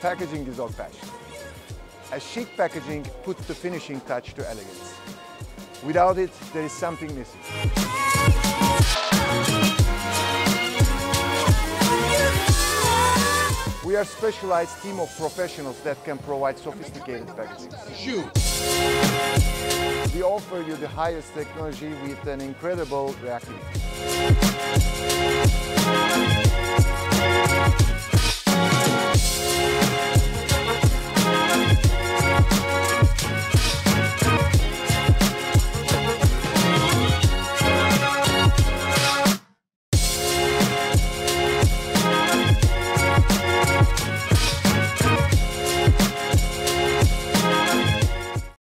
Packaging is old fashioned. A chic packaging puts the finishing touch to elegance. Without it, there is something missing. We are a specialized team of professionals that can provide sophisticated packaging. We offer you the highest technology with an incredible reactivity.